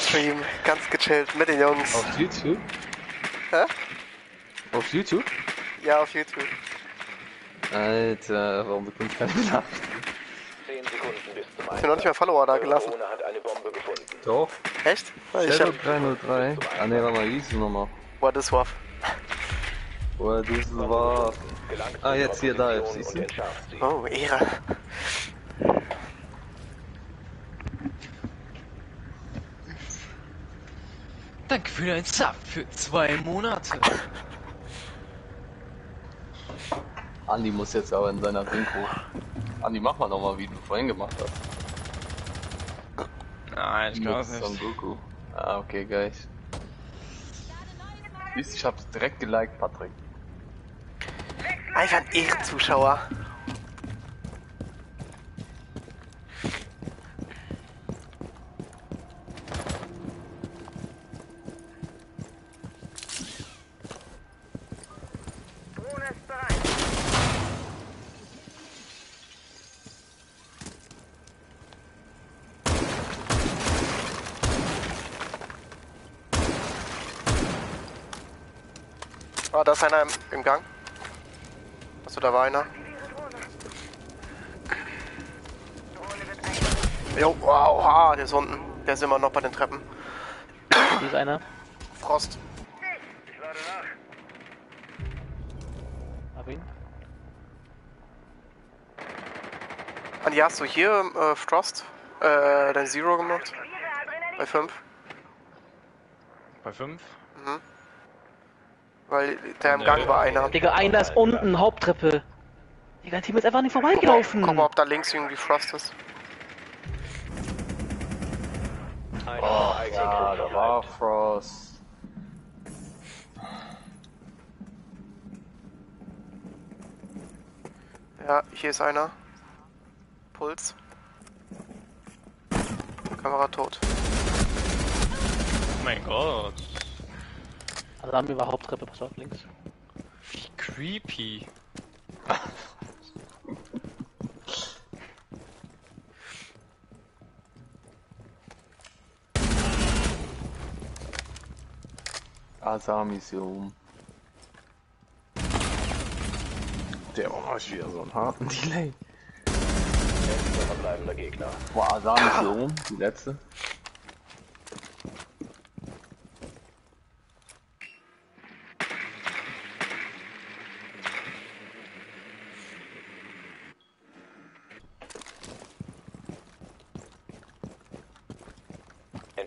Stream, ganz gechillt mit den Jungs. Auf YouTube? Hä? Auf YouTube? Ja, auf YouTube. Alter, warum bekomme ich keine Nachrichten? 10 Sekunden bis zum Ich bin noch nicht mehr Follower da gelassen. Drohne hat eine Bombe gefunden. Doch. Echt? Ich hab, 303. Ah ne, warte mal, wie die Nummer? What is Waff? Das war... Gelangt Ah, jetzt hier, Position siehst du? Oh, Ehre. Danke für deinen Saft für zwei Monate. Andi muss jetzt aber in seiner Synchro. Andi, mach mal nochmal, wie du vorhin gemacht hast. Nein, ich glaube Mit Son nicht. Goku. Ah, okay, geil. Du, ich hab's direkt geliked, Patrick. Einfach ein Ehrenzuschauer. Ah, da ist einer im, im Gang. Achso, da war einer. Jo, wow, ha, der ist unten. Der ist immer noch bei den Treppen. Hier ist einer. Frost. Hab ihn. Andi, hast du hier äh, Frost äh, dein Zero gemacht? Bei 5? Bei 5? Weil der im Gang war einer. Digga, einer ist unten, Haupttreppe. Digga, ein Team ist einfach nicht vorbeigelaufen. Guck mal, ob da links irgendwie Frost ist. Oh, ja, da war Frost. Ja, hier ist einer. Puls. Kamera tot. Oh mein Gott. Alarm über Haupttreppe, pass auf, links. Wie creepy. Asami ist hier oben. Der war mal wieder so einen harten Delay. letzter verbleibender Gegner. Boah, Asami ist hier oben, die letzte.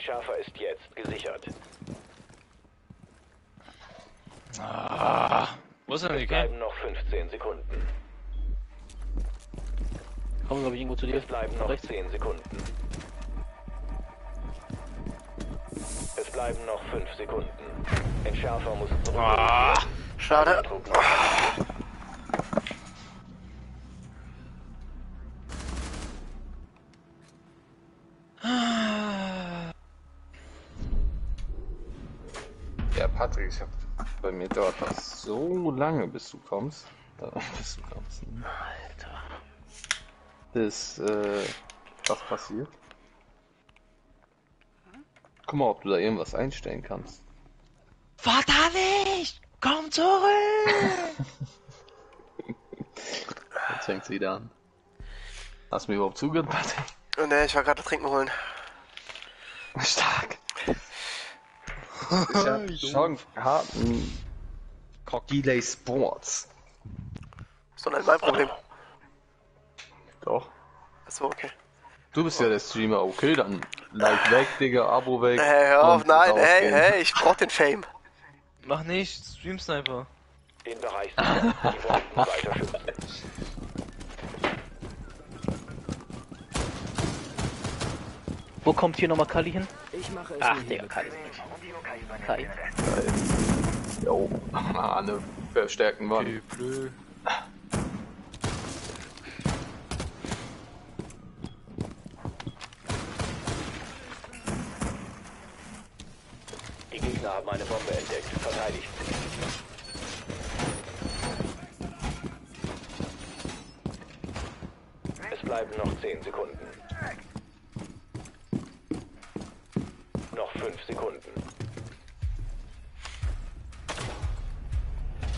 Entschärfer ist jetzt gesichert. Ah. Wo ist denn die bleiben noch 15 Sekunden. Kommen, glaube ich, irgendwo zu dir. Es bleiben noch Rechts. 10 Sekunden. Es bleiben noch 5 Sekunden. Entschärfer muss zurück. Ah. Schade. Druck noch. Ja, Patrick, ich hab bei mir dauert das so lange, bis du kommst. Da, bis du kommst. Alter. Bis, äh, was passiert? Guck mal, ob du da irgendwas einstellen kannst. Vater nicht! Komm zurück! Jetzt fängt's wieder an. Hast du mir überhaupt zugehört, Patrick? Ne, ich war gerade trinken holen. Stark. Ich hab schon harten Delay Sports. Ist doch nicht mein Problem. Doch. Achso, okay. Du bist ja der Streamer, okay, dann Like weg, Digga, Abo weg. Hey, hör auf, nein, hey, hey, ich brauch den Fame. Mach nicht, Stream Sniper. Den Bereich. Wo kommt hier nochmal Kali hin? Ich mache es Ach, Digga, Kali. bequem. Kali. Jo, alle verstärken waren. Blö. Die Gegner haben eine Bombe entdeckt. Verteidigt. Es bleiben noch 10 Sekunden. Noch fünf Sekunden.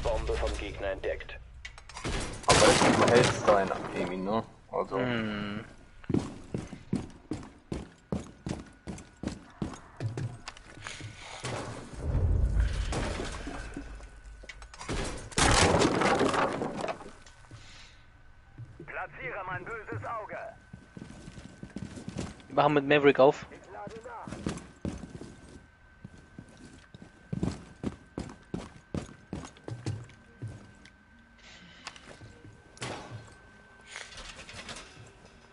Bombe vom Gegner entdeckt. Aber du hältst dein Emi, ne? Also, Hm. Platziere mein böses Auge. Wir machen mit Maverick auf.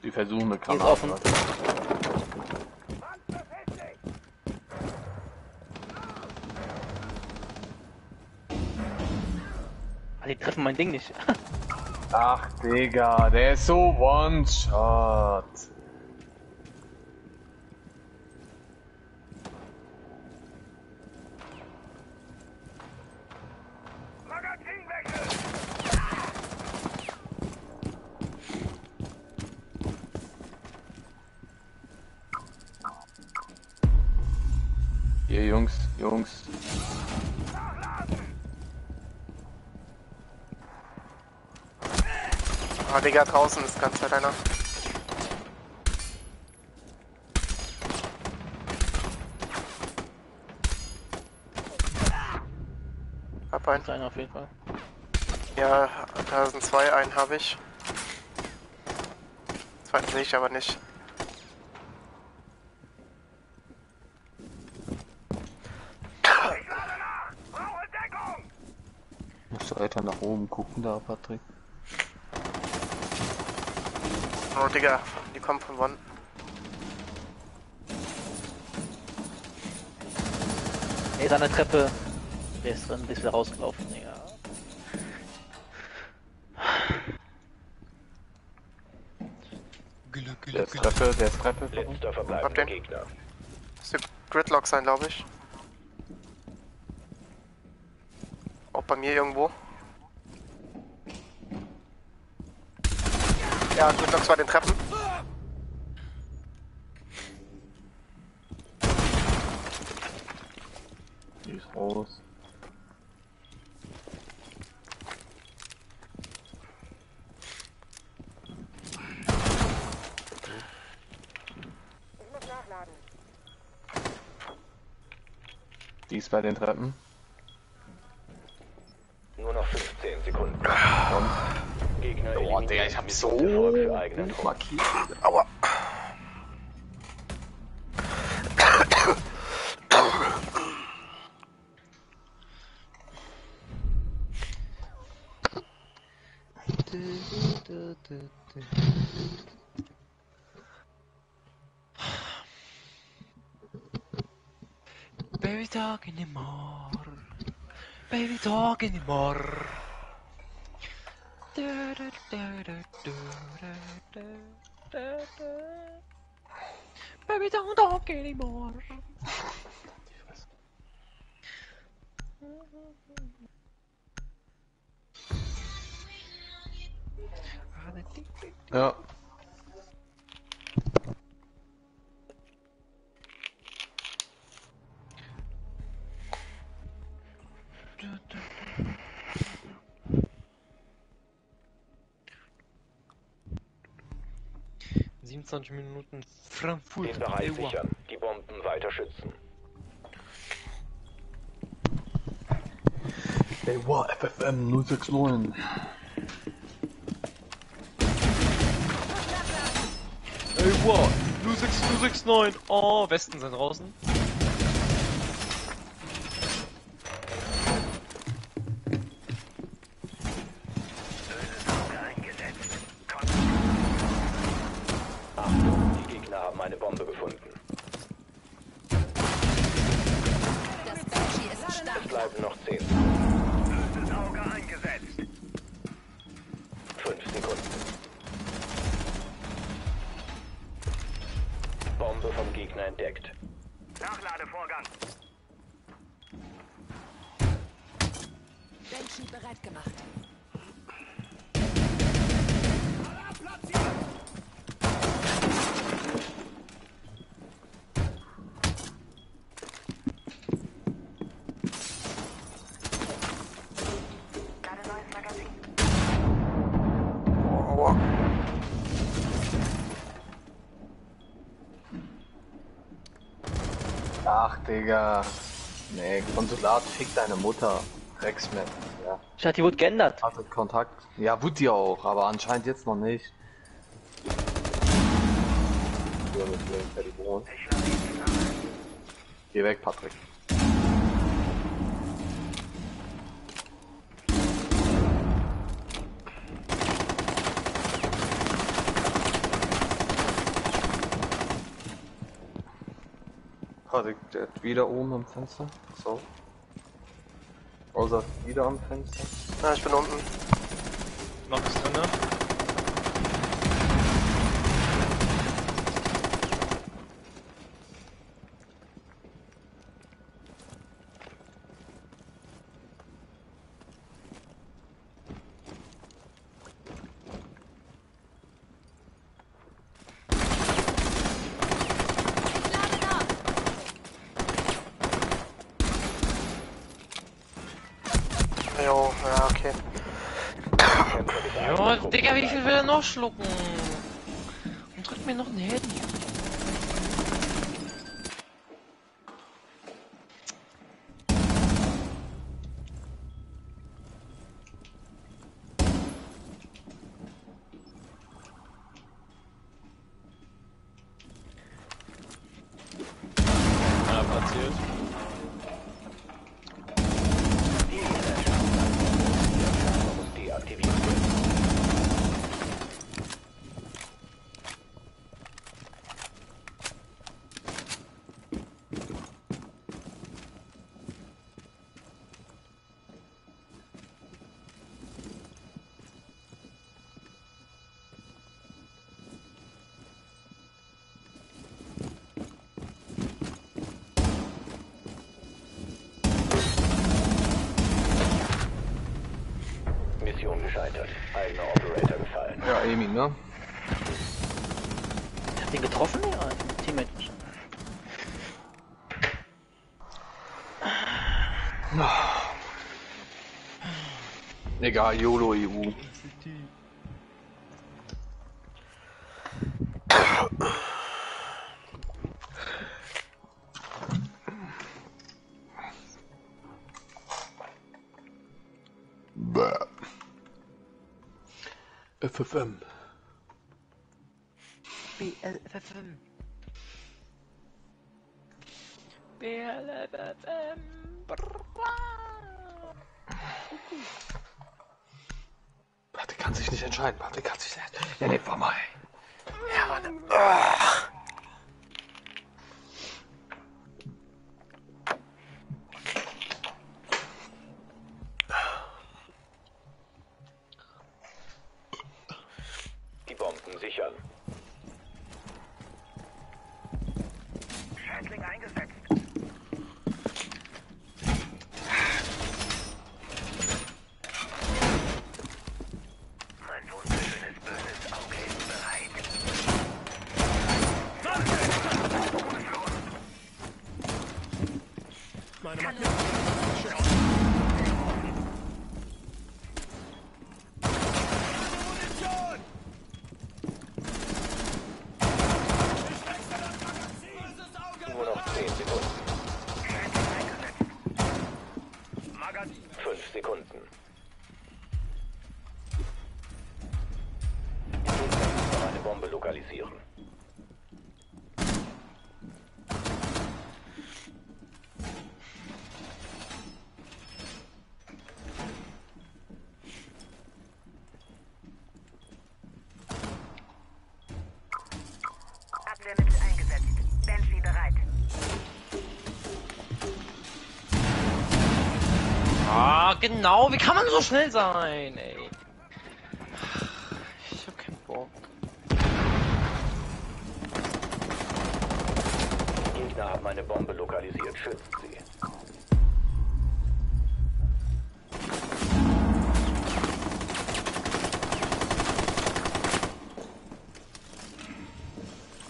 die versuchen eine ist offen. Ah, die treffen mein Ding nicht. Ach, Digga, der ist so One-Shot. Digga, draußen ist ganz weit einer. Hab einen. Einer auf jeden Fall. Ja, da sind zwei, einen habe ich. Zweiten sehe ich aber nicht. Musst du weiter nach oben gucken da, Patrick? Oh, Digga, die kommen von Bonn. Er ist an der Treppe. Der ist drin, ist wieder rausgelaufen, Digga. Gülle, Der Gülle, ist Gülle. Treppe, der ist Treppe. Letzter Hab verbleibender den. Gegner. Müsste Gridlock sein, glaube ich. Auch bei mir irgendwo. Ja, Gridlock bei den Treppen. Die ist raus. Die ist bei den Treppen. So Erfolg für eigenen gut oh, Trupp. markiert. Aua. Baby talk anymore. Baby talk anymore. Baby don't talk anymore. Ja. 25 Minuten Frankfurt. Den Bereich sichern, die Bomben weiter schützen. Ey, wow, FFM 069. Ey, wow, 06069. Oh, Westen sind draußen. Nachladevorgang. Banshee bereit gemacht. Ach, Digga. Nee, Konsulat, fick deine Mutter. Drecksmann. Ja, Ich hatte die wurde geändert. hatte Kontakt. Ja, wurde die auch, aber anscheinend jetzt noch nicht. Geh weg, Patrick. Patrick, der ist wieder oben am Fenster. So. Außer wieder am Fenster. Na, ich bin unten. Noch was drin, ne? Jo, ja, okay. Jo, Digga, wie viel will er noch schlucken? Und drückt mir noch ein Handy. Egal, YOLO E EU. FFM. BLFFM. BLFFM. Patrick kann sich nicht entscheiden. Patrick kann sich nicht. Ja, nee, vorbei. Ja, Mann. Ah. Genau. Wie kann man so schnell sein, ey? Ich hab keinen Bock. Gegner haben eine Bombe lokalisiert. Schützt sie.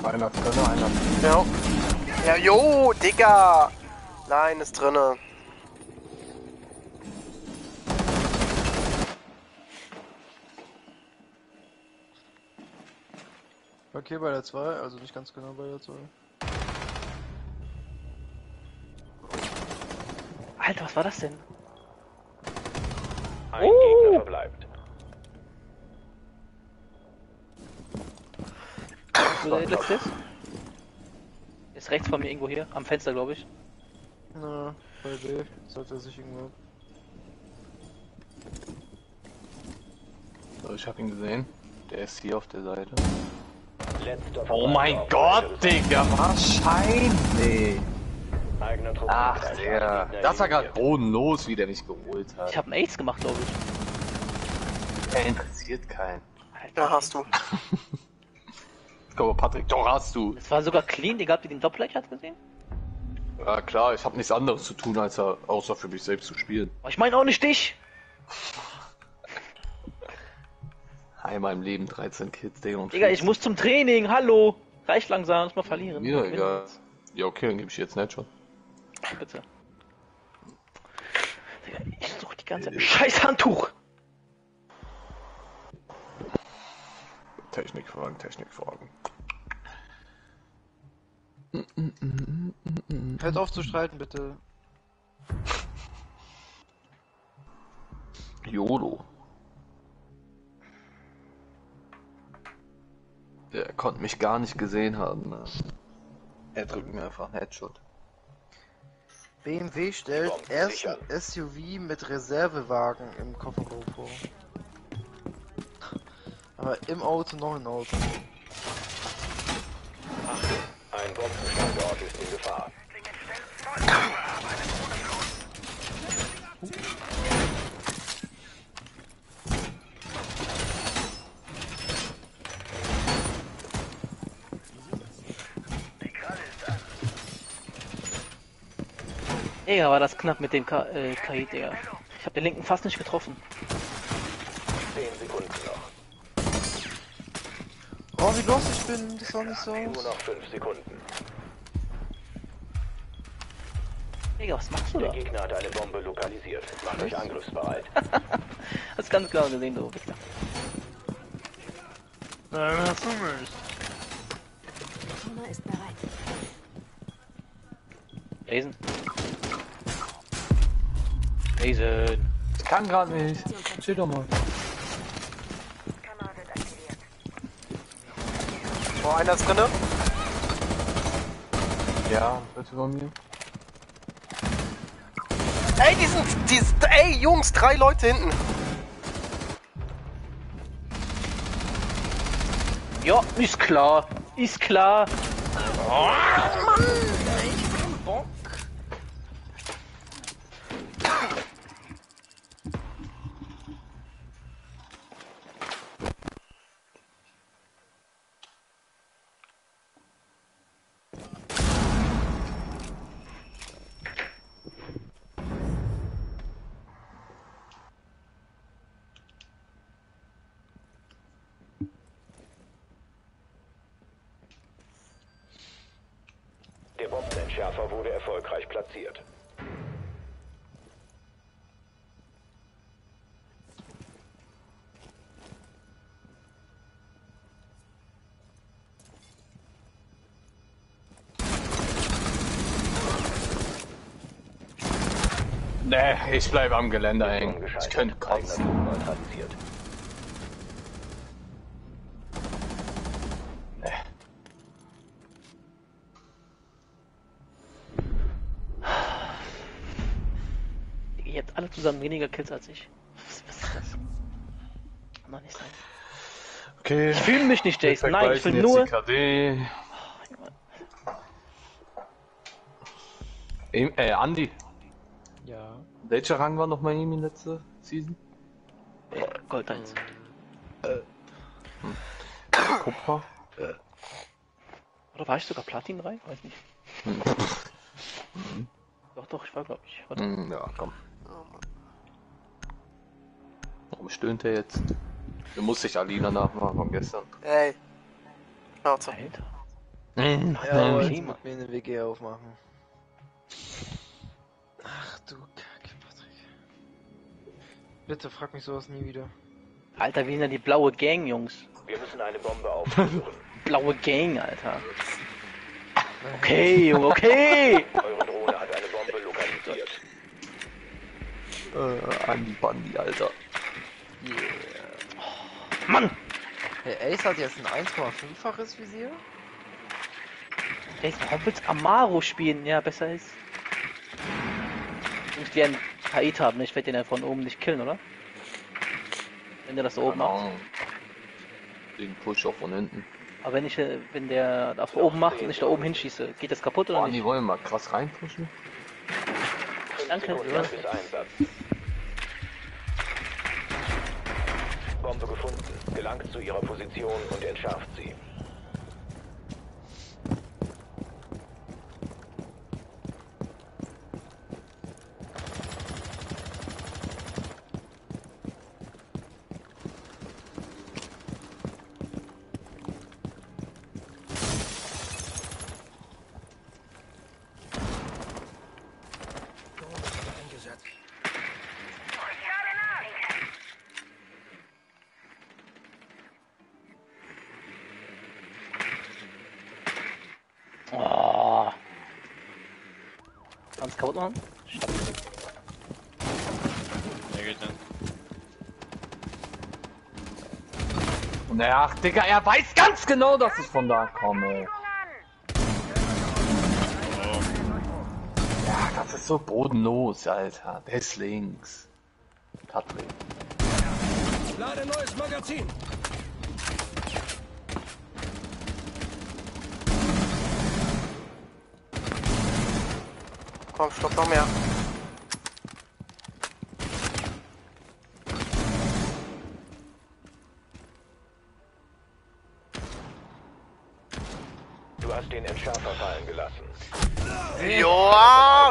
Einer drinne, einer Ja. Ja, jo, Digga. Nein, ist drinne. Okay, bei der 2, also nicht ganz genau bei der 2. Alter, was war das denn? Ein Oh. Gegner verbleibt. Wo der letzte ist? Ist rechts von mir irgendwo hier, am Fenster, glaube ich. Na, bei B sollte er sich irgendwo. So, ich hab ihn gesehen. Der ist hier auf der Seite. Oh mein Gott, Digga, wahrscheinlich. Ach, der. Das war gerade bodenlos, wie der mich geholt hat. Ich habe einen Ace gemacht, glaube ich. Der interessiert keinen. Ja, hast du. Guck mal, Patrick, doch hast du. Es war sogar clean, egal ob ihr den Doppelgleich hat gesehen. Ja klar, ich habe nichts anderes zu tun, als er- außer für mich selbst zu spielen. Aber ich meine auch nicht dich. Einmal im Leben 13 Kills, Digga. Und Digga, ich muss zum Training, hallo. Reicht langsam, muss mal verlieren. Mir egal. Ja, okay, dann gebe ich jetzt nicht schon. Bitte. Digga, ich suche die ganze Zeit. Scheiß Handtuch! Technikfragen, Technikfragen. Hört auf zu streiten, bitte. YOLO. Der konnte mich gar nicht gesehen haben. Ne? Er drückt mir einfach einen Headshot. BMW stellt ersten. SUV mit Reservewagen im Kofferraum vor. Aber im Auto noch ein Auto. Ein Bombenstandort ist in Gefahr. Digga, war das knapp mit dem K äh, KI, Digga. Ich hab den linken fast nicht getroffen. 10 Sekunden noch. Oh, wie los ich bin, das sah nicht so Nur aus. noch 5 Sekunden. Digga, was machst du Der da? Gegner hat eine Bombe lokalisiert. Macht euch angriffsbereit. Hast ganz klar gesehen, du Wichser. Firma ist bereit. Jason. Jason. Ich kann gerade nicht. Chill doch mal. Oh, einer ist drinne. Ja, bitte von mir. Ey, die sind, die sind, ey, Jungs, drei Leute hinten. Ja, ist klar. Ist klar. Der Nee, ich bleibe am Geländer hängen. Ich könnte kotzen. Nee. Habt alle zusammen weniger Kills als ich. Was, was ist das? Kann doch nicht sein. Okay. Ich fühle mich nicht, Jason. Nein, ich will jetzt nur. Em- Äh, Andi, Ja. welcher Rang war nochmal Emi letzte Season? Gold 1. Kupfer? Oder war ich sogar Platin 3? Weiß nicht. Doch, doch, ich war, glaube ich. Warte. Hm, ja, komm. Warum stöhnt er jetzt? Du musst dich Alina nachmachen von gestern. Ey. Schnauze. Alter. Ja, Hm. jetzt mit mir eine WG aufmachen. Ach du Kacke, Patrick. Bitte frag mich sowas nie wieder. Alter, wir sind ja die blaue Gang, Jungs. Wir müssen eine Bombe aufspüren. Blaue Gang, Alter. Okay, Junge, okay. Eure Drohne hat eine Bombe lokalisiert. Bandi Bandi, Alter. Mann! Hey, Ace hat jetzt ein 1,5-faches Visier. Ey, warum willst du Amaro spielen? Ja, besser ist. Ich will einen Haid haben, ich werde den ja von oben nicht killen, oder? Wenn der das so oben macht. Den Push auch von hinten. Aber wenn ich, äh, wenn der das oben macht und ich da oben hinschieße, geht das kaputt oder Boah, die nicht? wollen mal krass reinpushen. Danke. Bombe gefunden. Gelangt zu ihrer Position und entschärft sie. Kaputt machen? Ja, geht dann. Naja, ach, Digga, er weiß ganz genau, dass ich von da komme. Ja, das ist so bodenlos, Alter. Der ist links. Patrick. Lade neues Magazin. Komm, stopp noch mehr. Du hast den Entschärfer fallen gelassen.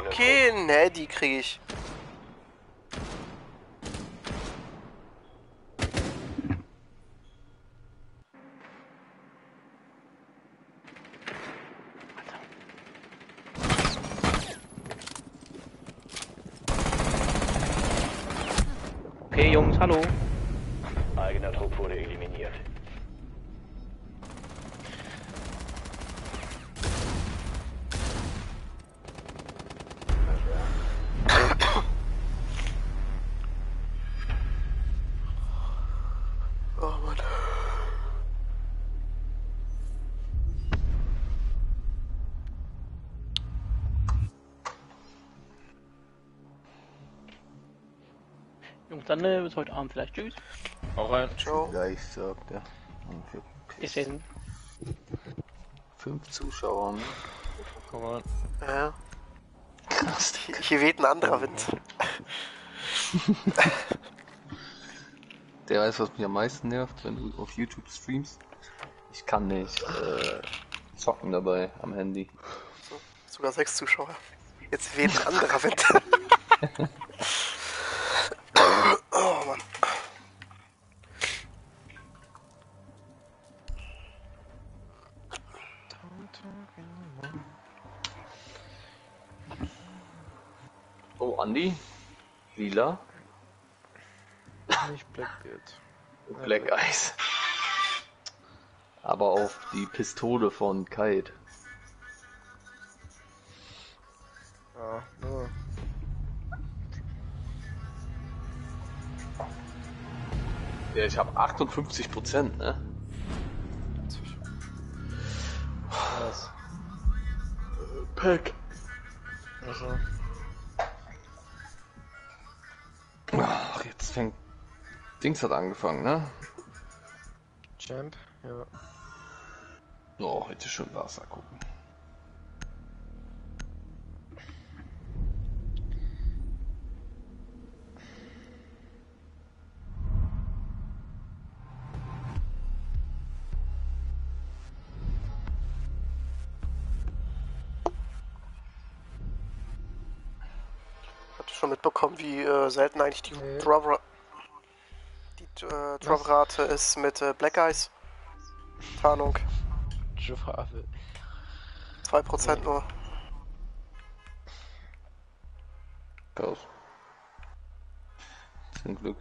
Okay, ne, die krieg ich. Okay, Jungs, hallo. Dann äh, bis heute Abend vielleicht. Tschüss. Hau rein. Ciao. Gleich sagt er. Bis dann. fünf Zuschauer, ne? Komm mal. Ja. Hier, hier weht ein anderer Wind. Der weiß, was mich am meisten nervt, wenn du auf YouTube streamst. Ich kann nicht äh, zocken dabei am Handy. Sogar sechs Zuschauer. Jetzt weht ein anderer Wind. Oh, Andi? Lila? Nicht Blackbeard. Black Eyes. Aber auf die Pistole von Kite. Ja, nur. Ja, ich habe 58 Prozent, ne? Pack. Also, Ach, jetzt fängt. Dings hat angefangen, ne? Champ? Ja. Oh, heute schön Wasser gucken. Selten eigentlich die Nee. Drop die äh, Drop-Rate ist mit äh, Black Eyes? Tarnung. Jove. 2% nur. Chaos. Zum Glück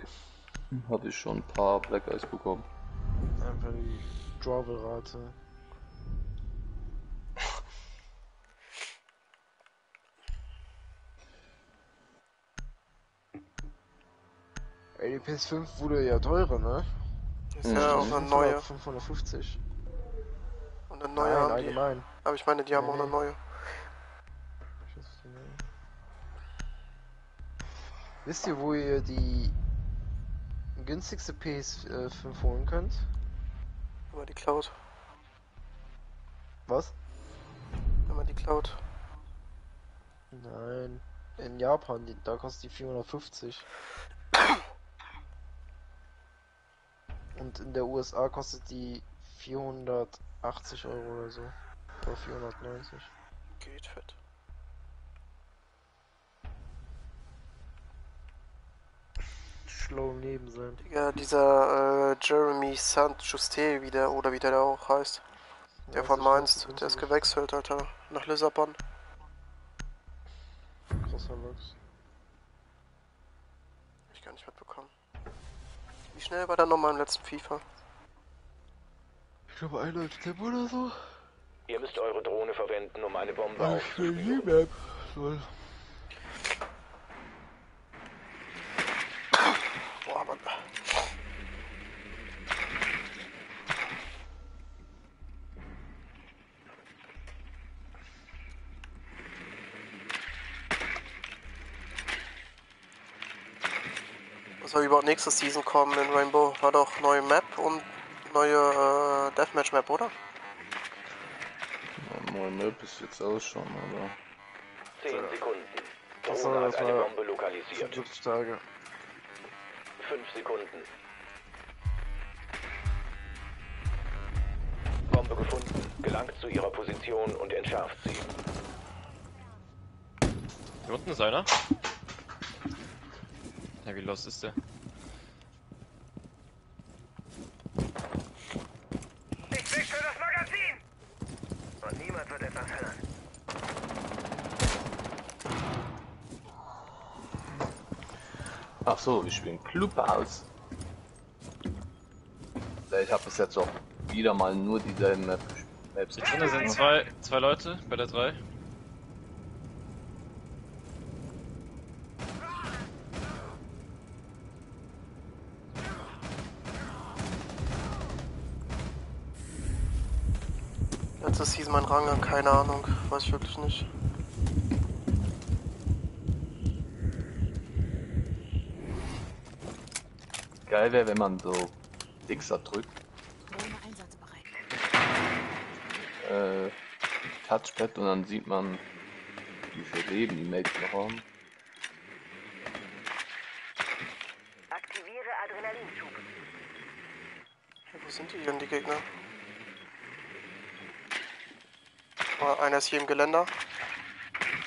habe ich schon ein paar Black Eyes bekommen. Einfach die Drawable-Rate. Die PS5 wurde ja teurer, ne? Ist ja auch eine 500, neue. 550. Und eine neue Nein, haben die. allgemein. Aber ich meine, die haben Nee, auch eine neue. Wisst ihr, wo ihr die günstigste PS5 holen könnt? Immer die Cloud. Was? Immer die Cloud. Nein. In Japan, die, da kostet die 450. Und in der USA kostet die 480 Euro oder so. Oder 490. Geht fett. Schlau im Leben sein. Ja, dieser äh, Jeremy Saint Juste, wie der, oder wie der da auch heißt. Der von Mainz, der ist gewechselt, Alter. Nach Lissabon. Krasser Lux. Hab ich gar nicht mitbekommen. Wie schnell war der nochmal im letzten FIFA? Ich glaube, ein Tempo oder so. Ihr müsst eure Drohne verwenden, um eine Bombe Ah, ich will aufzuspüren. die Map. Lol. Boah, Mann. Was soll überhaupt nächste Season kommen in Rainbow? War doch neue Map und neue äh, Deathmatch Map, oder? Ja, neue Map ist jetzt auch schon, aber. 10 Sekunden. Das war- eine Bombe lokalisiert. 75 Tage. 5 Sekunden. Bombe gefunden. Gelangt zu ihrer Position und entschärft sie. Hier unten ist einer. Ja, wie los ist der? Ich wechsle das Magazin! Und niemand wird etwas hören. Ach so, wir spielen Clubhouse. Ich habe bis jetzt auch wieder mal nur dieselben Map Maps Hier drinnen sind zwei, zwei Leute bei der 3. Letzte Season mein Rang, keine Ahnung. Weiß ich wirklich nicht. Geil wäre, wenn man so Xer drückt, Drohne einsatzbereit. äh, Touchpad und dann sieht man, wie viel Leben die Mates noch haben. Aktiviere Adrenalinschub. Wo sind die denn, die Gegner? Oh, einer ist hier im Geländer.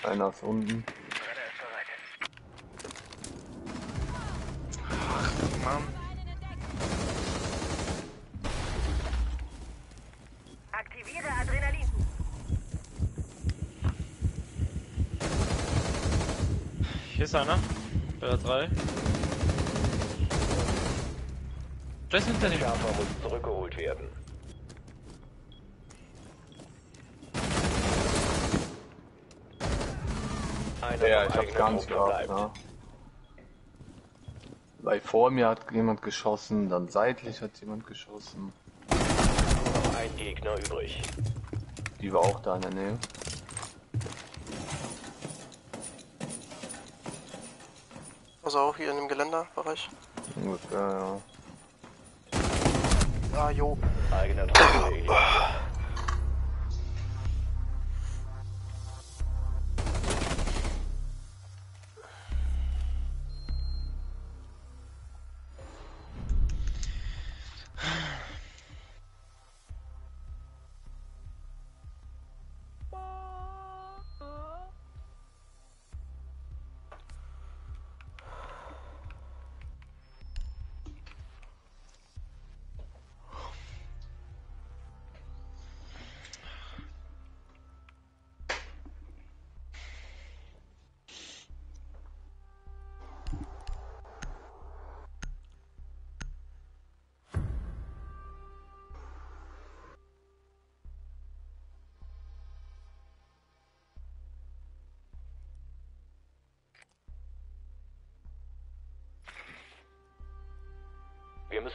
Einer ist unten. Bereit. Mann. Aktiviere Adrenalin. Hier ist einer. Bei der 3. Da ist hinter dem. Schärfer muss zurückgeholt werden. Einer Ja, ich hab's gar nicht gehabt, ne? Weil vor mir hat jemand geschossen, dann seitlich hat jemand geschossen. Noch ein Gegner übrig. Die war auch da in der Nähe. Also auch hier in dem Geländerbereich. Ungefähr, ja. Ah, jo. Eigener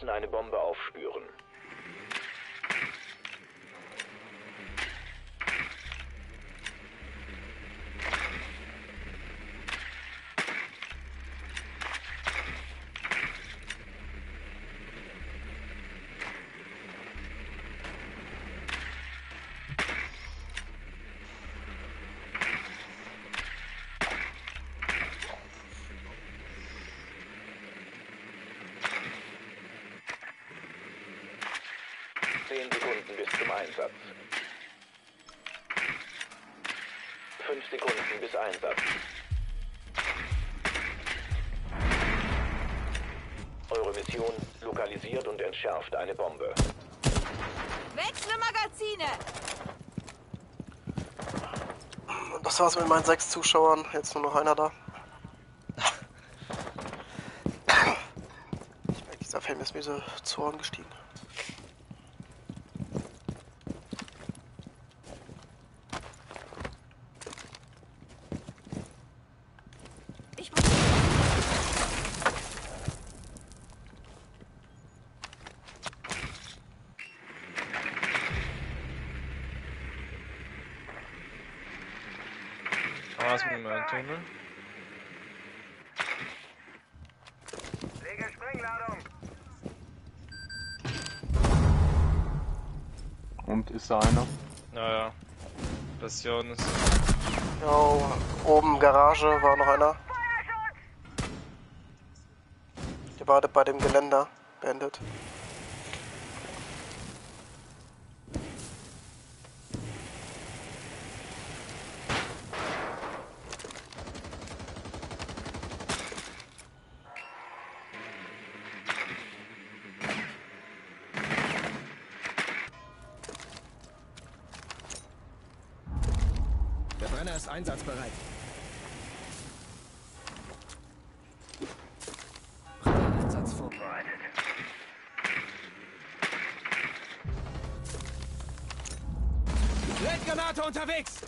müssen eine Bombe aufspüren. Zehn Zum Einsatz. Fünf Sekunden bis Einsatz. Eure Mission lokalisiert und entschärft eine Bombe. Wechsle Magazine! Und das war's mit meinen sechs Zuschauern. Jetzt nur noch einer da. Ich merke, dieser Film ist mir so zu Ohren gestiegen. Ich Ah, ist mit meinem Tunnel. Lege Sprengladung. Und ist da einer? Naja. Passion ist. Ja, oben Garage war noch einer. Der war bei dem Geländer beendet. Unterwegs!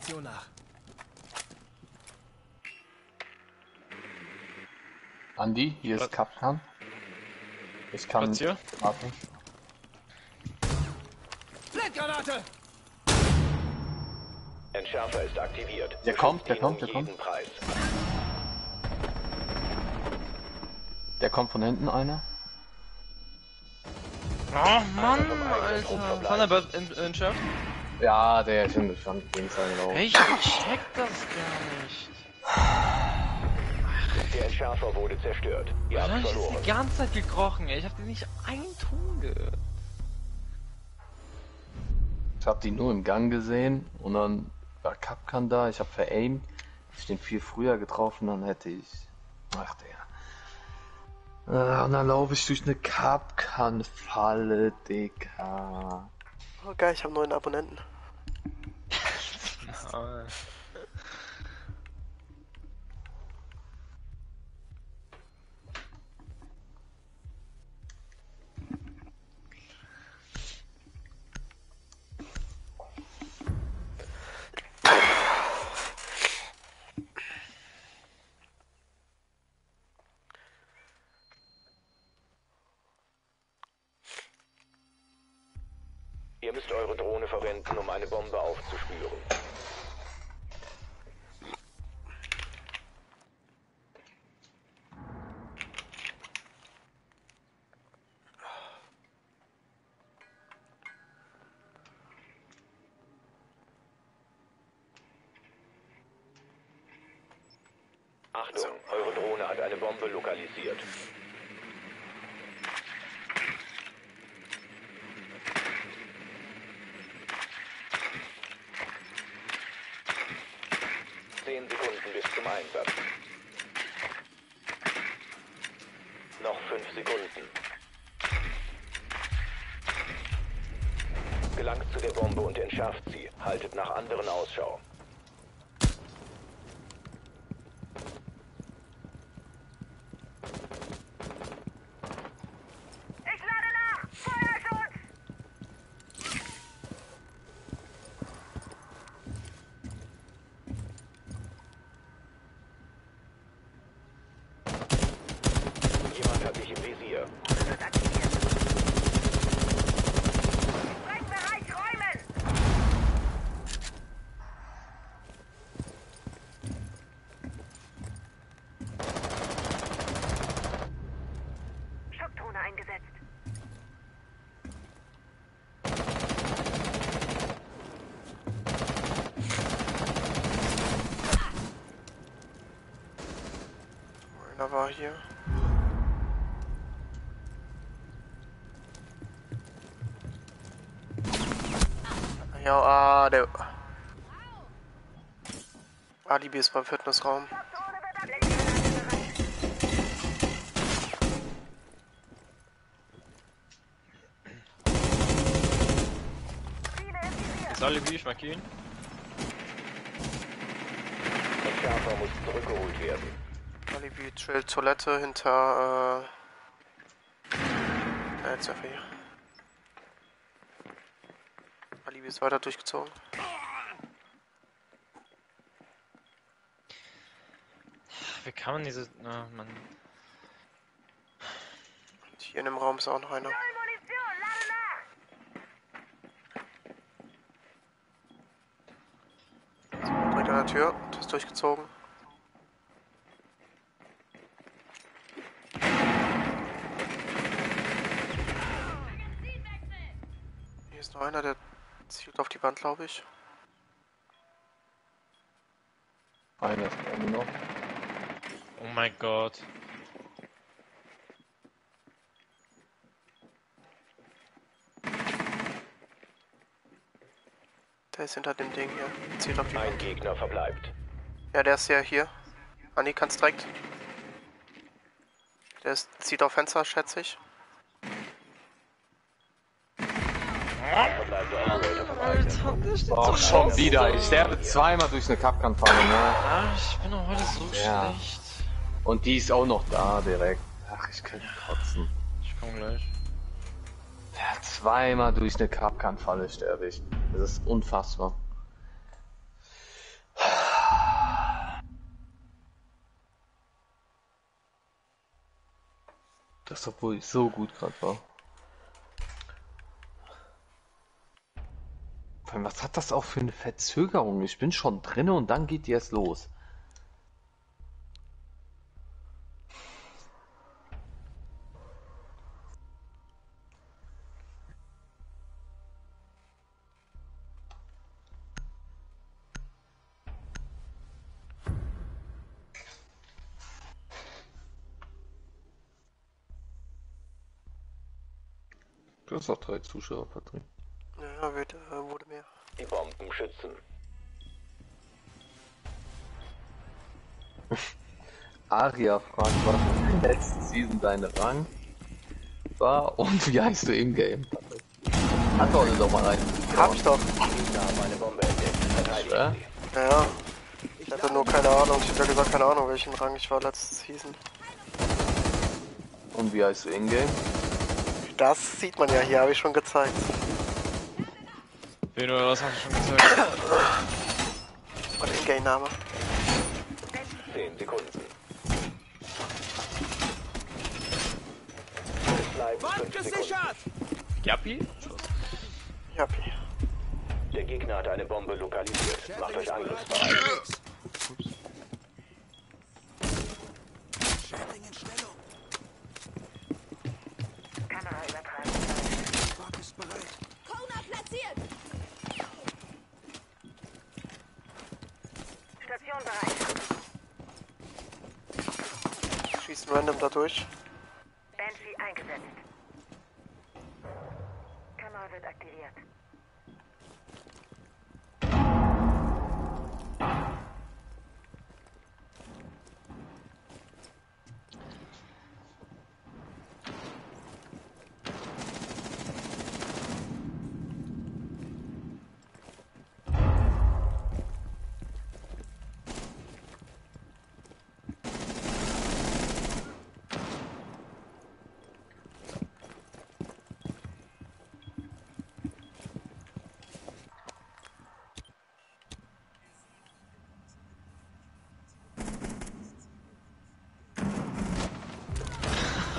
Munition nach. Andi, hier ist Was? Kapkan. Ich kann. Was hier? Warte. Blendgranate! Entschärfer ist aktiviert. Der kommt, der kommt, der kommt. Preis. Der kommt von hinten einer. Oh Mann, Alter. Thunderbird in- entschärft? Ja, der ist schon eingelaufen. Hey, ich check das gar nicht. Der Entschärfer wurde zerstört. Ihr Warum habt hab ich das die ganze Zeit gekrochen, ey? Ich hab dir nicht einen Ton gehört. Ich hab die nur im Gang gesehen und dann war Kapkan da. Ich hab veraimt. Hätte ich den viel früher getroffen, dann hätte ich. Ach der. Äh, und dann laufe ich durch eine Kapkan-Falle, Digga. Oh, geil, ich habe neuen Abonnenten. Ah. Ihr müsst eure Drohne verwenden, um eine Bombe aufzuspüren. Achtung, eure Drohne hat eine Bombe lokalisiert. Zehn 10 Sekunden bis zum Einsatz. Noch 5 Sekunden. Gelangt zu der Bombe und entschärft sie. Haltet nach anderen Ausschau. Ich lade nach! Feuerschutz! Jemand hat dich im Visier. Wird aktiviert. Sprengbereich räumen! Schockdrohne eingesetzt. Einer war hier. Ja, ah, der. Alibi ist beim Fitnessraum. Ist Alibi, ich markiere ihn. Entschärfer muss zurückgeholt werden. Alibi Trail Toilette hinter. Äh. Ja, jetzt einfach hier. Alibi ist weiter durchgezogen. Wie kann man diese. Na, man. Und hier in dem Raum ist auch noch einer. An der Tür. Das ist durchgezogen. Ist noch einer, der zielt auf die Wand, glaube ich. Einer ist mir noch. Oh mein Gott. Der ist hinter dem Ding hier. Zielt auf die Ein Wand. Gegner verbleibt. Ja, der ist ja hier. Anni kannst direkt. Der ist, zieht auf Fenster, schätze ich. Verbleibt vom Einsatz. Oh, schon wieder. Ich sterbe zweimal durch eine Kapkan-Falle, ne? Ah, ich bin doch heute so Ja. schlecht. Und die ist auch noch da direkt. Ach, ich könnte kotzen. Ich komm gleich. Ja, zweimal durch eine Kapkan-Falle sterbe ich. Das ist unfassbar. Das, obwohl ich so gut gerade war. Allem, Was hat das auch für eine Verzögerung? Ich bin schon drinne und dann geht die erst los. Du hast auch drei Zuschauer, Patrick. Ja, wird, äh, wurde mehr. Die Bomben schützen. Aria fragt, was in der letzten Season dein Rang war und wie heißt du im Game? Antworte doch mal rein. Hab ich doch. Gegner haben eine Bombe entdeckt. Ja? Ich hatte nur keine Ahnung. Ich hab ja gesagt, keine Ahnung, welchen Rang ich war letzte Season. Und wie heißt du in Game? Das sieht man ja hier, habe ich schon gezeigt. Wen oder was hast du schon gesagt? Mein Ingame-Name. 10 Sekunden. Es bleiben Wand 5 Sekunden. gesichert! Jappi? Jappi. Der Gegner hat eine Bombe lokalisiert. Macht euch angriffsbereit. Unterwegs. Schädling in Stellung. Kamera übertragen. Spark ist bereit. Kona platziert! Station bereit. Schießen random da durch. Banshee eingesetzt. Kamera wird aktiviert.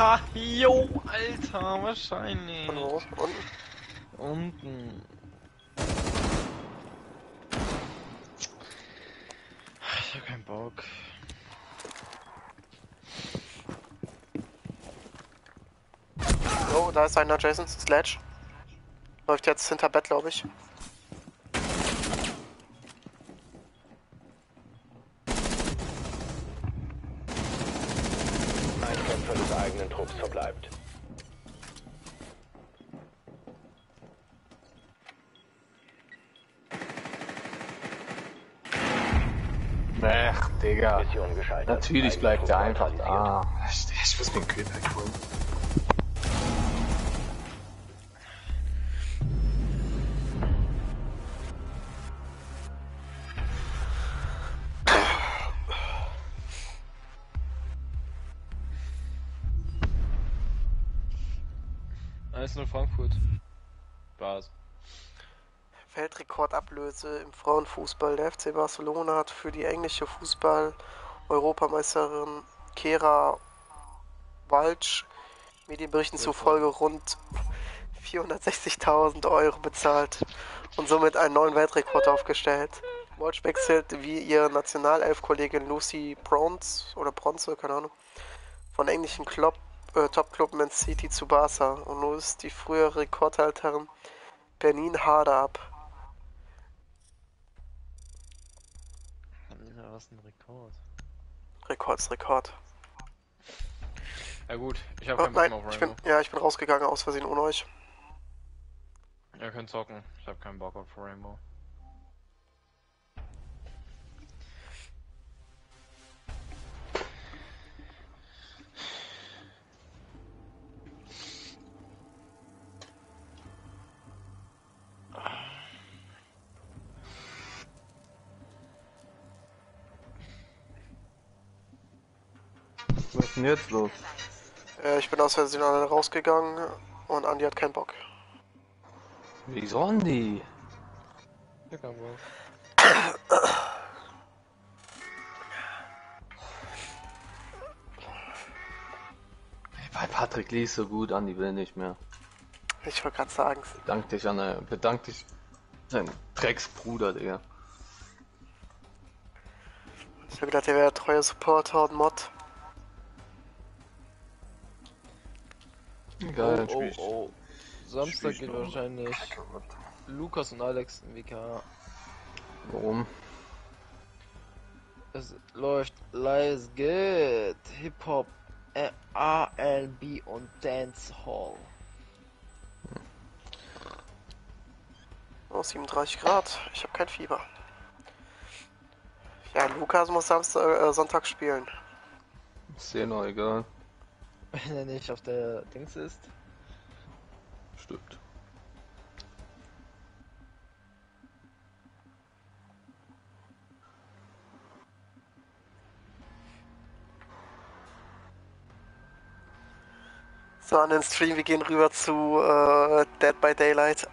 Ha, jo, Alter, wahrscheinlich. Von wo? Unten? Unten. Ich hab keinen Bock. Oh, da ist einer, Jason. Sledge. Läuft jetzt hinter Bett, glaube ich. Ein Kämpfer des eigenen Trupps verbleibt. Ach, Digga. Mission gescheitert. Natürlich bleibt er einfach da. Ich, ich muss den Kill wegholen. Alles nur Frankfurt. Spaß. Weltrekordablöse im Frauenfußball. Der FC Barcelona hat für die englische Fußball-Europameisterin Kera Walsch Medienberichten zufolge rund 460.000 Euro bezahlt und somit einen neuen Weltrekord aufgestellt. Walsh wechselt wie ihre Nationalelf-Kollegin Lucy Bronze oder Bronze, keine Ahnung, von englischen Club, äh, Topclub Man City zu Barca und ist die frühere Rekordhalterin Bernin Harder ab. Was ein Rekord. Rekord ist Rekord. Ja gut, ich hab Oh, keinen Bock nein, mehr auf ich bin, Rainbow. ja, ich bin rausgegangen aus Versehen ohne euch. Ihr könnt zocken. Ich hab keinen Bock auf Rainbow. Denn jetzt los? Äh, ich bin aus Versehen alleine rausgegangen und Andi hat keinen Bock. Wieso Andi? Ich hab keinen Bock. Bei Patrick liest so gut, Andi will nicht mehr. Ich wollte gerade sagen, Bedank dich an der, bedank dich sein Drecksbruder, Digga. ich habe gedacht, der wäre treuer Supporter und Mod. Egal, dann oh, oh, oh. Samstag geht wahrscheinlich Lukas und Alex im WK. Warum? Es läuft Let's Get Hip-Hop, äh, R&B und Dancehall. Oh, 37 Grad. Ich habe kein Fieber. Ja, Lukas muss Samstag, äh, Sonntag spielen. Ist dir noch egal. Wenn er nicht auf der Dings ist. Stimmt. So, an den Stream, wir gehen rüber zu äh, Dead by Daylight.